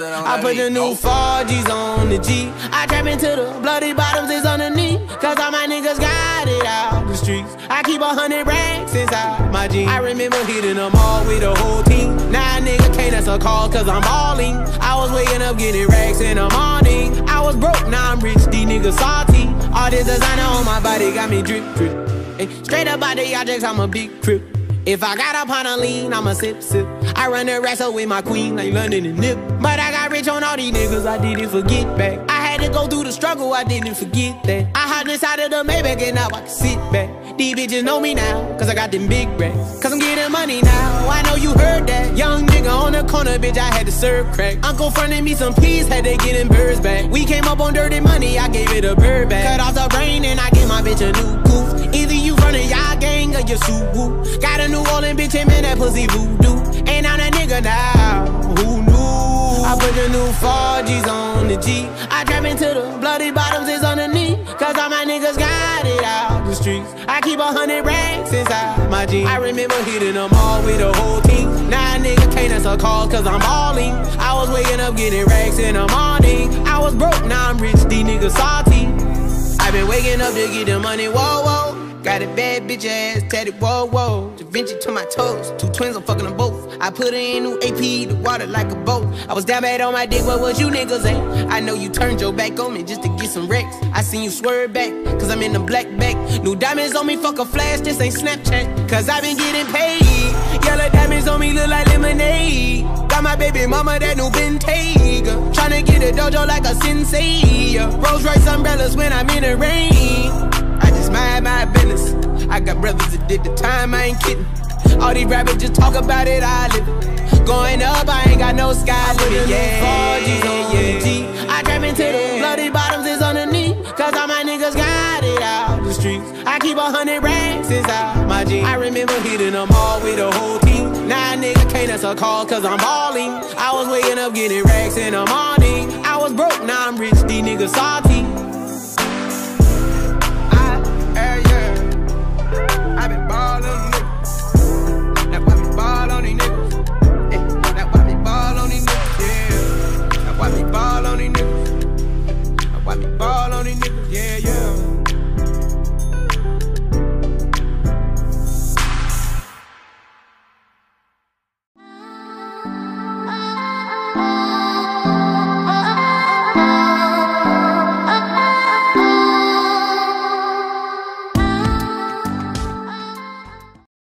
I put the new Forgis on the Jeep. I trap into the bloody bottoms is underneath. Cause all my niggas got it out the streets. I keep a hundred racks inside my jeans. I remember hitting them all with the whole team. Now nigga can't answer calls cause I'm balling. I was waking up getting racks in the morning. I was broke, now I'm rich, these niggas salty. All this designer on my body got me drip, drip. Straight up out the objects, I'm a big crip. If I got up on a lean, I'ma sip, sip. I run the wrestle with my queen like London and Nip. But I got rich on all these niggas, I didn't forget back. I had to go through the struggle, I didn't forget that. I hide inside of the Maybach and now I can sit back. These bitches know me now, cause I got them big racks. Cause I'm getting money now, I know you heard that. Young nigga on the corner, bitch, I had to serve crack. Uncle fronted me some peas, had to get them birds back. We came up on dirty money, I gave it a bird back. Cut off the brain and I gave my bitch a new goof. Either you running y'all gang or you suit Got a New Orleans bitch, and man, that pussy voodoo. Ain't on a nigga now, who knew? I put the new Forgis on the Jeep. I trap into the bloody bottoms is underneath. Cause all my niggas got it out the streets. I keep a hundred racks inside my jeans. I remember hitting them all with the whole team. Now nigga can't answer calls cause I'm balling. I was waking up getting racks in the morning. I was broke, now I'm rich, these niggas salty. i been waking up to get the money, whoa, whoa. Got a bad bitch ass tatted, whoa, whoa. Da Vinci to my toes, two twins, I'm fucking them both. I put her in new AP, the water like a boat. I was down bad on my dick, what was you niggas at? I know you turned your back on me just to get some wrecks. I seen you swerve back, cause I'm in the black back. New diamonds on me, fuck a flash, this ain't Snapchat. Cause I been getting paid. Yellow diamonds on me look like lemonade. Got my baby mama that new Bentayga. Tryna get a dojo like a sensei. Rolls Royce umbrellas when I'm in the rain mind my business. I got brothers that did the time, I ain't kidding. All these rappers just talk about it, I live it. Going up, I ain't got no sky limit. Yeah, yeah, yeah. I trap into the bloody bottoms is underneath. Cause all my niggas got it out the streets. I keep a hundred racks inside my jeans. I remember hitting them all with a whole team. Now nigga can't answer call cause I'm balling. I was waking up getting racks in the morning. I was broke, now I'm rich, these niggas salty.